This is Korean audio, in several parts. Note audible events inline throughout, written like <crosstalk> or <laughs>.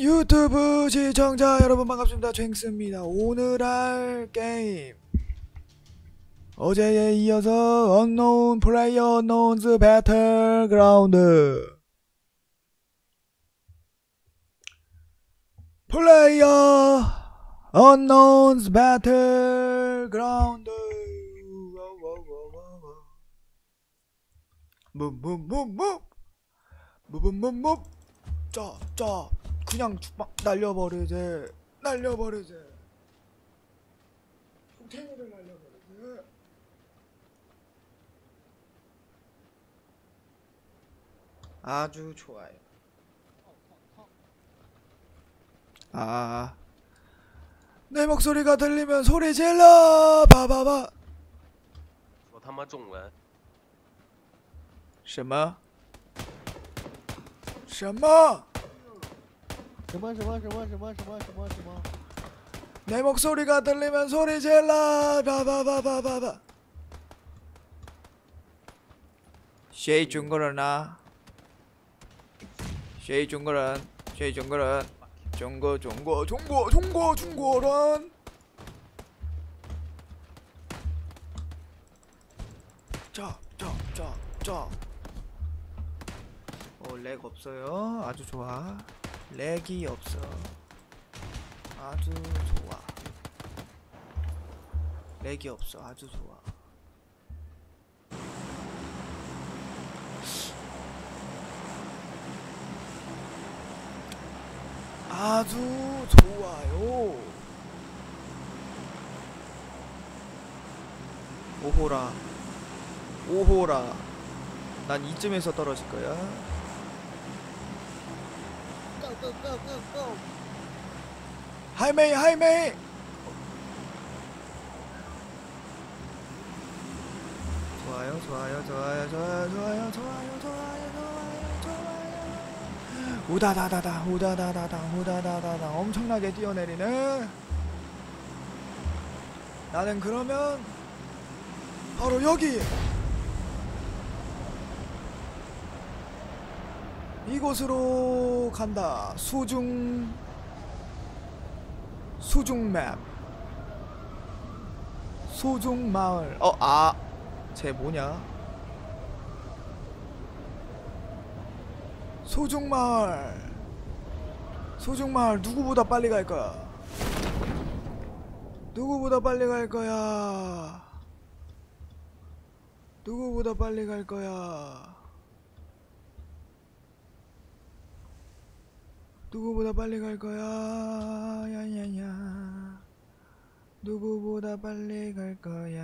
유튜브 시청자 여러분 반갑습니다. 쟁스입니다. 오늘 할 게임. 어제에 이어서 Unknown Player Unknown's Battleground Player Unknown's Battleground 무무무무 무무무무 짜짜 그냥 죽막 날려버리지 날려버리지 폭탄을 날려버리지 아주 좋아요 아 내 목소리가 들리면 소리 질러 봐봐봐 说他妈中文，什么什么 什么什么什么什么什么什么什么？ 내 목소리가 들리면 소리 질러 바바바바바바 谁中国人啊谁中国人谁中国人中国中国中国中国中国人 자, 자, 자, 자. 어, 렉 없어요. 아주 좋아. 렉이 없어. 아주 좋아. 렉이 없어. 아주 좋아. 아주 좋아요. 오호라. 오호라. 난 이쯤에서 떨어질 거야. Go go go go！ 하이메이 하이메이! 좋아요 좋아요 좋아요 좋아요 좋아요 좋아요 좋아요 좋아요 좋아요. 우다다다다 우다다다다 우다다다다. 엄청나게 뛰어내리네 나는 그러면 바로 여기 이곳으로 간다. 수중 수중 맵. 수중 마을. 어 아 쟤 뭐냐? 수중 마을. 수중 마을 누구보다 빨리 갈 거야? 누구보다 빨리 갈 거야? 누구보다 빨리 갈 거야 누구보다 빨리 갈 거야 야야야 누구보다 빨리 갈 거야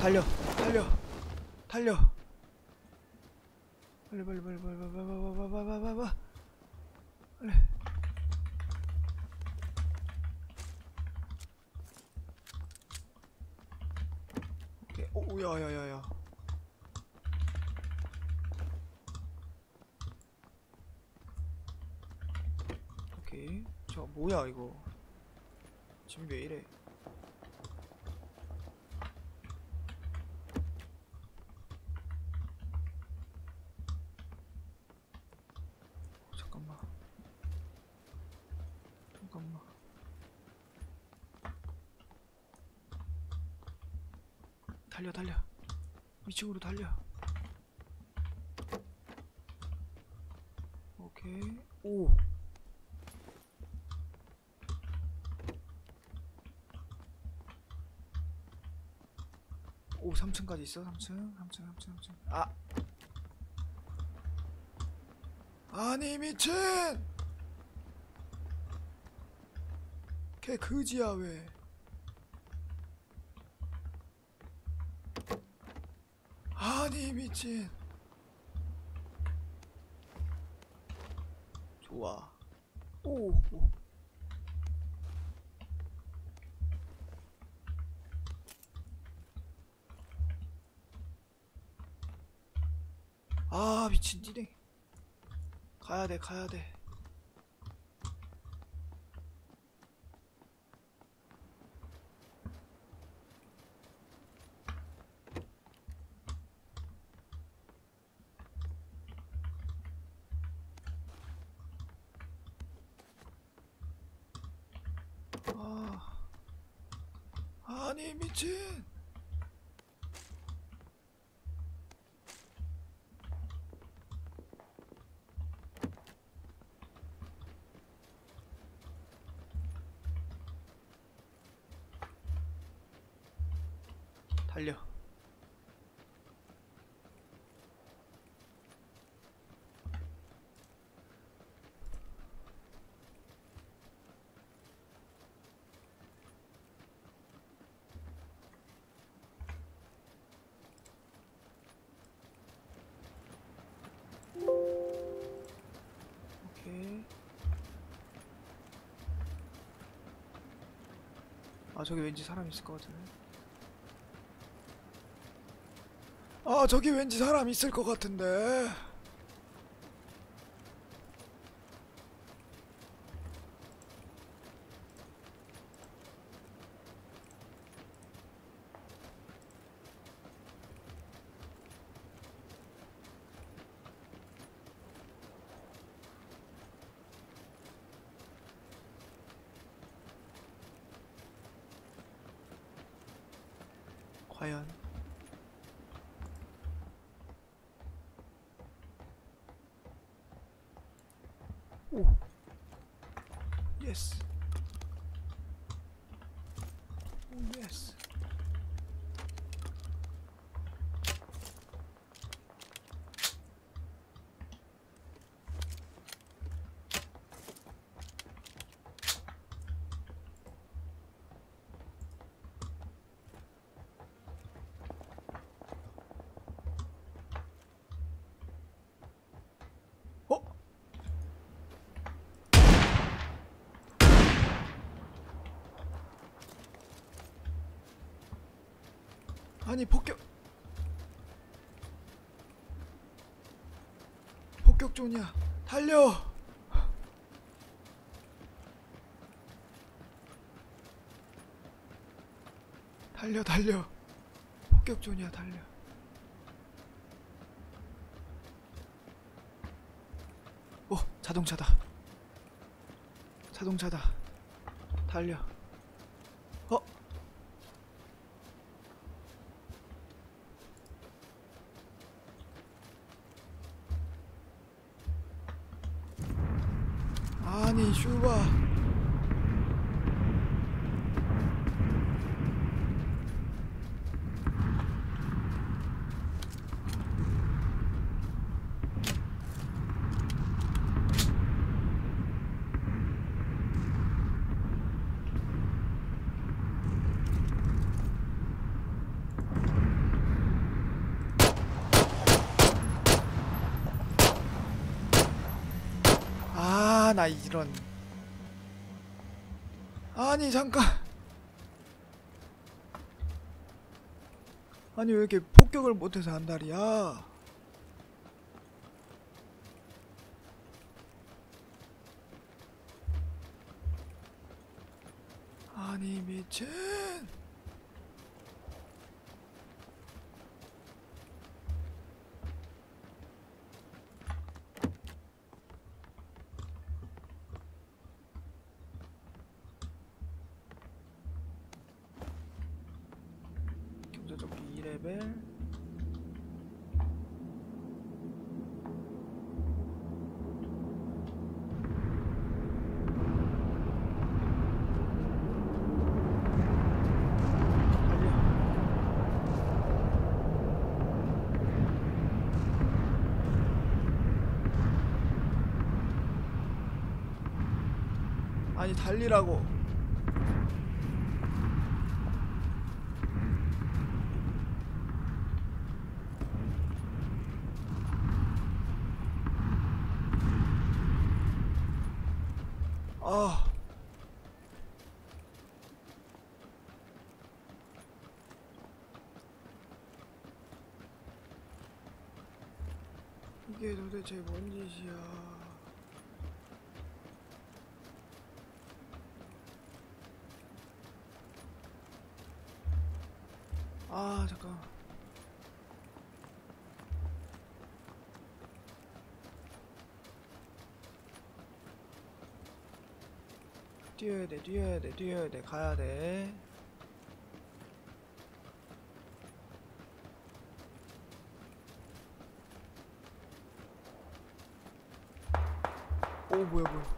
달려 달려 달려 빨리 빨리 빨리 빨리 빨리 빨리 빨리 빨리 빨리 빨리 빨리 오케이 오 야야야야 오케이 저 뭐야 이거? 지금 왜 이래. 어, 잠깐만. 잠깐만. 달려 달려. 위층으로 달려. 오케이. 오 오 3층까지 있어? 3층? 3층 3층 3층. 아. 아니 미친! 걔 그지야 왜? 아니 미친! 좋아. 오, 오. 아 미친 니네. 가야돼 가야돼 아니 미친 달려. 아 저기 왠지 사람 있을 것 같은데 아 저기 왠지 사람 있을 것 같은데 예스 오 아니 폭격. 폭격존이야. 달려. 달려 달려. 폭격존이야 달려. 오 자동차다. 자동차다. 달려 어 아니 슈바 아, 나 이런. 아니, 잠깐. 아니, 왜 이렇게 폭격을 못해서 한달이야? 아니, 미친. 경제적기 2레벨. 달려. 아니 달리라고. 아. 이게 도대체 뭔 짓이야 아 잠깐 뛰어야 돼 뛰어야 돼 뛰어야 돼. 가야 돼. 오, 뭐야, 뭐야.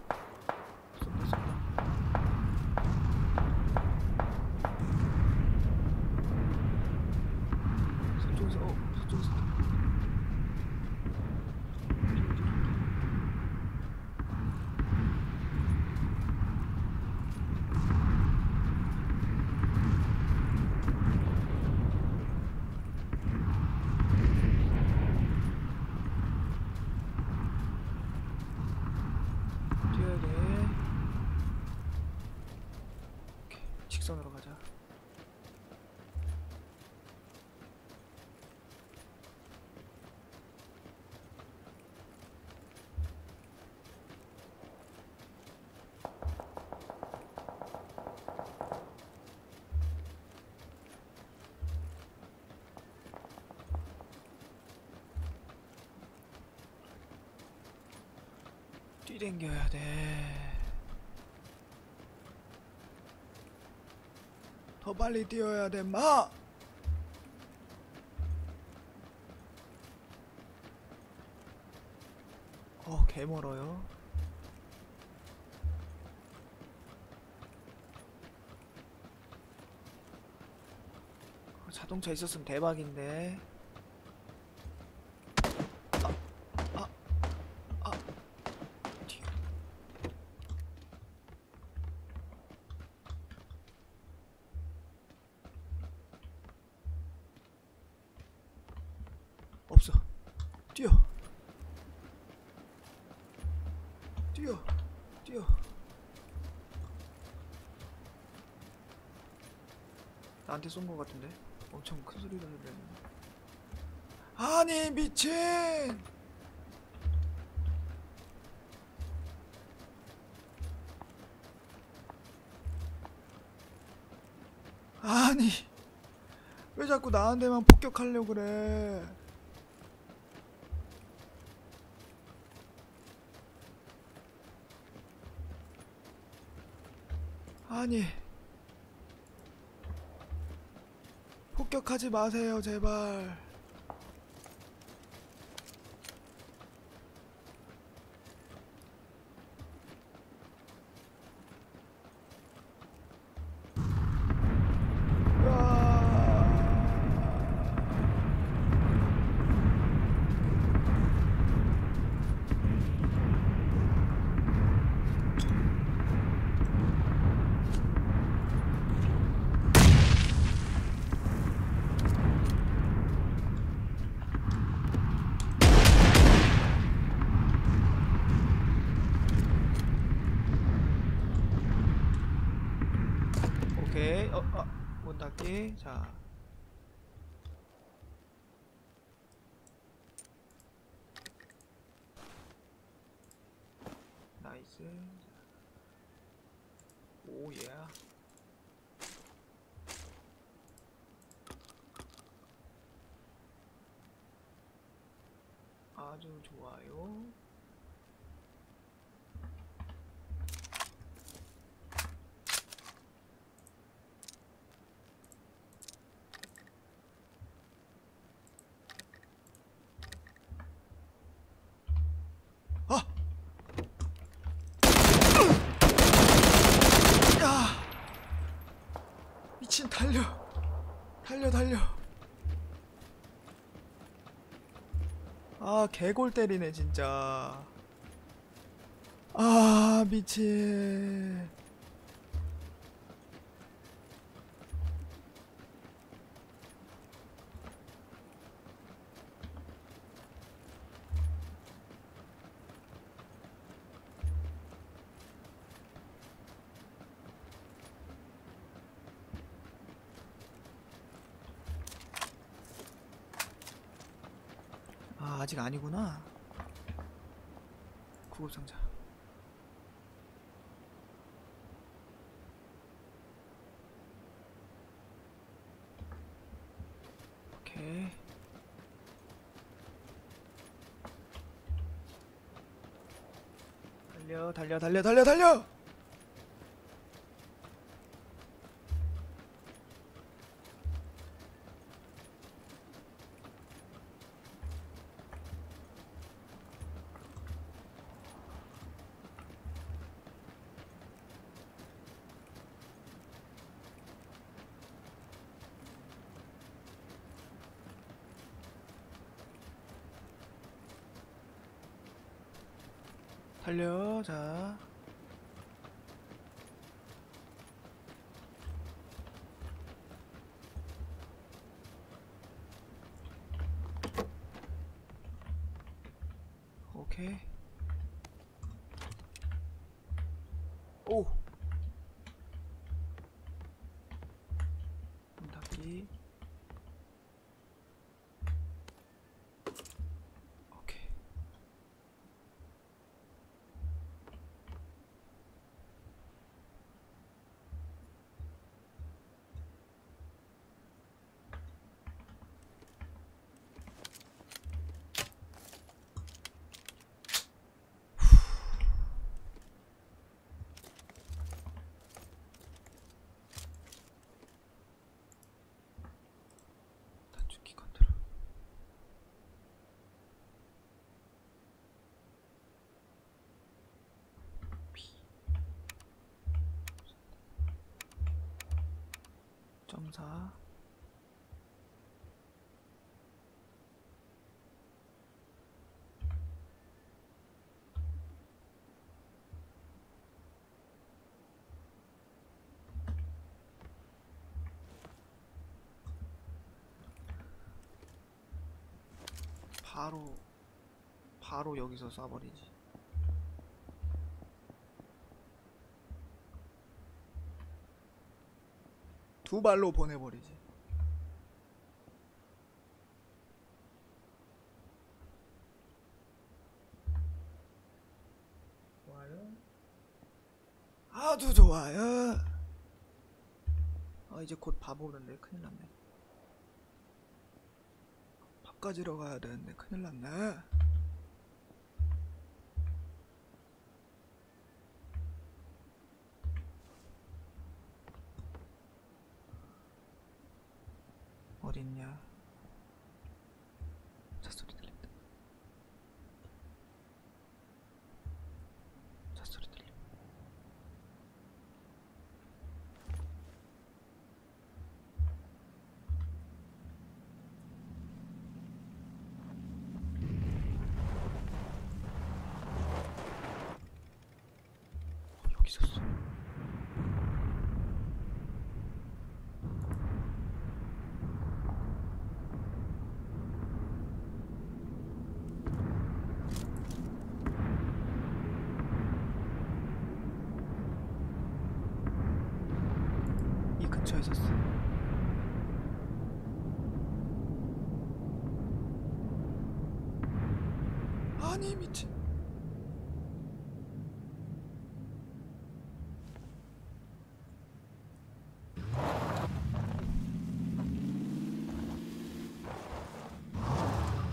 뛰댕겨야 돼. 더 빨리 뛰어야 돼, 마! 어, 개 멀어요. 어, 자동차 있었으면 대박인데. 뛰어. 뛰어. 뛰어. 나한테 쏜 거 같은데? 엄청 큰 소리가 들리네. 아니 미친! 아니 왜 자꾸 나한테만 폭격하려고 그래? 아니 폭격하지 마세요 제발 오케이 어, 어, 문 닫기 자. 나이스. 오예. 아주 좋아요 아! 야! 미친 달려. 달려 달려. 아, 개골 때리네 진짜. 아, 미친. 아, 아직 아니구나. 구급상자. 달려, 달려, 달려, 달려, 달려! 달려 자. 오케이. 오 문 닫기 오케이 B 점사 바로 바로 여기서 쏴버리지. 두 발로 보내버리지. 좋아요. 아주 좋아요. 아 이제 곧밥 오는데 큰일 났네 밥 가지러 가야 되는데 큰일 났네 있었어. 이 근처에 있었어. 아니 미친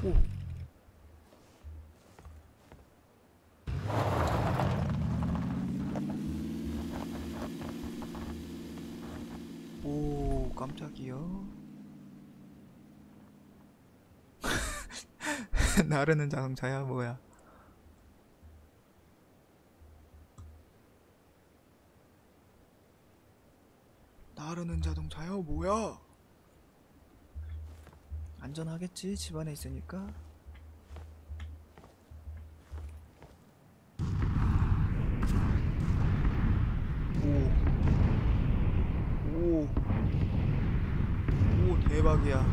오 오, 깜짝이요. <laughs> 나르는 자동차야, 뭐야? 나르는 자동차야, 뭐야? 안전하겠지, 집안에 있으니까. 오. 오. 오, 대박이야.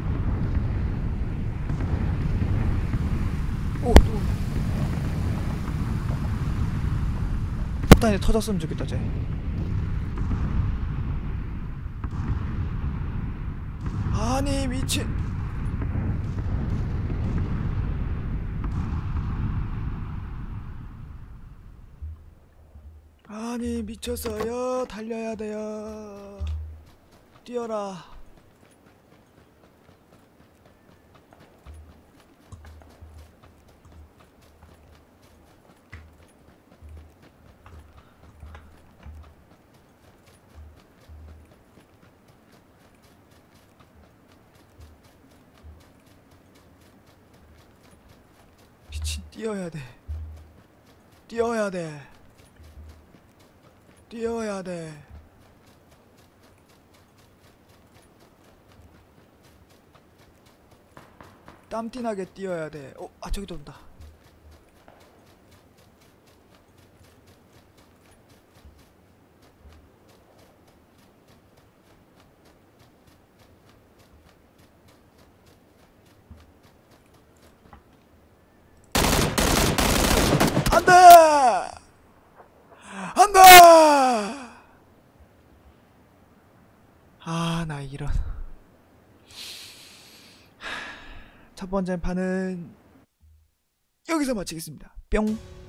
오, 또. 폭탄이 터졌으면 좋겠다, 쟤. 아니, 미친. 아니, 미쳤어요. 달려야 돼요. 뛰어라. 미친 뛰어야 돼. 뛰어야 돼. 뛰어야 돼. 땀띠나게 뛰어야 돼. 어, 아 저기도 온다. 번째 판은 여기서 마치겠습니다. 뿅.